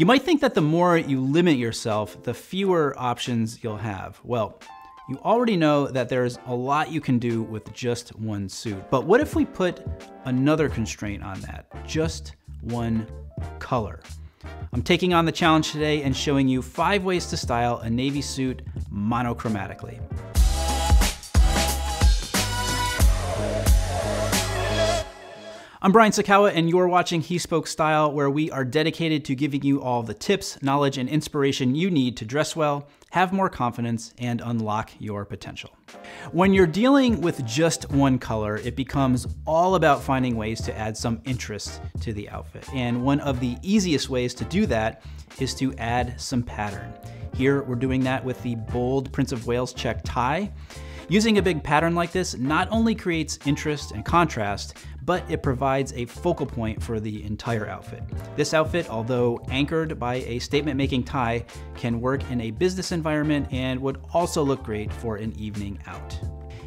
You might think that the more you limit yourself, the fewer options you'll have. Well, you already know that there's a lot you can do with just one suit. But what if we put another constraint on that? Just one color. I'm taking on the challenge today and showing you five ways to style a navy suit monochromatically. I'm Brian Sacawa, and you're watching He Spoke Style, where we are dedicated to giving you all the tips, knowledge, and inspiration you need to dress well, have more confidence, and unlock your potential. When you're dealing with just one color, it becomes all about finding ways to add some interest to the outfit. And one of the easiest ways to do that is to add some pattern. Here, we're doing that with the bold Prince of Wales check tie. Using a big pattern like this not only creates interest and contrast, but it provides a focal point for the entire outfit. This outfit, although anchored by a statement-making tie, can work in a business environment and would also look great for an evening out.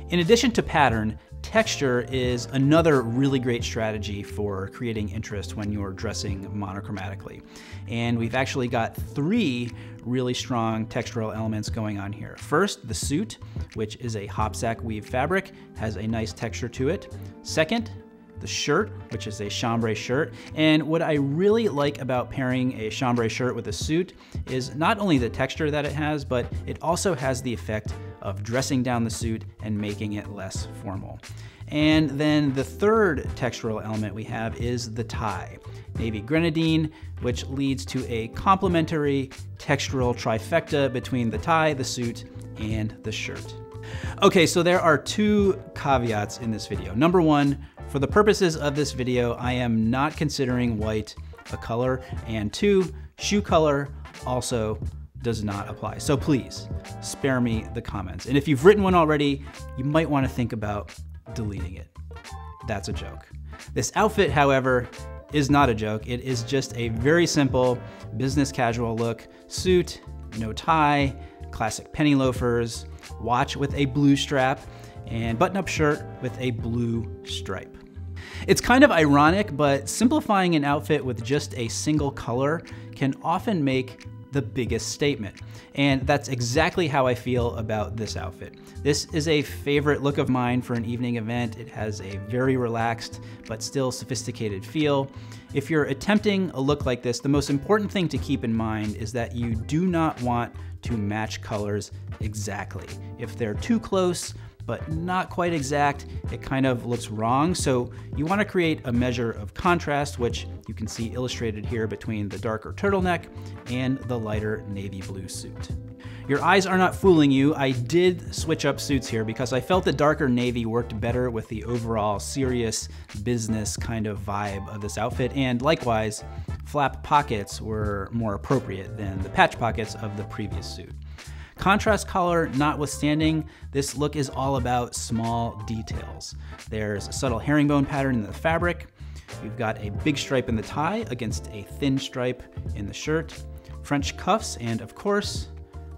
In addition to pattern, texture is another really great strategy for creating interest when you're dressing monochromatically. And we've actually got three really strong textural elements going on here. First, the suit, which is a hopsack weave fabric, has a nice texture to it. Second, the shirt, which is a chambray shirt. And what I really like about pairing a chambray shirt with a suit is not only the texture that it has, but it also has the effect of dressing down the suit and making it less formal. And then the third textural element we have is the tie. Navy grenadine, which leads to a complementary textural trifecta between the tie, the suit, and the shirt. Okay, so there are two caveats in this video. Number one, for the purposes of this video, I am not considering white a color, and two, shoe color also does not apply. So please, spare me the comments. And if you've written one already, you might wanna think about deleting it. That's a joke. This outfit, however, is not a joke. It is just a very simple business casual look, suit, no tie, classic penny loafers, watch with a blue strap, and button-up shirt with a blue stripe. It's kind of ironic, but simplifying an outfit with just a single color can often make the biggest statement. And that's exactly how I feel about this outfit. This is a favorite look of mine for an evening event. It has a very relaxed but still sophisticated feel. If you're attempting a look like this, the most important thing to keep in mind is that you do not want to match colors exactly. If they're too close, but not quite exact, it kind of looks wrong. So you wanna create a measure of contrast, which you can see illustrated here between the darker turtleneck and the lighter navy blue suit. Your eyes are not fooling you. I did switch up suits here because I felt the darker navy worked better with the overall serious business kind of vibe of this outfit. And likewise, flap pockets were more appropriate than the patch pockets of the previous suit. Contrast color notwithstanding, this look is all about small details. There's a subtle herringbone pattern in the fabric. We've got a big stripe in the tie against a thin stripe in the shirt, French cuffs, and of course,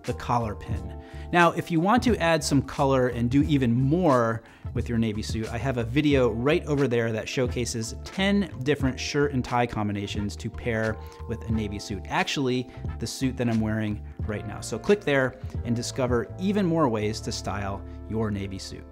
the collar pin. Now, if you want to add some color and do even more with your navy suit, I have a video right over there that showcases 10 different shirt and tie combinations to pair with a navy suit. Actually, the suit that I'm wearing right now. So click there and discover even more ways to style your navy suit.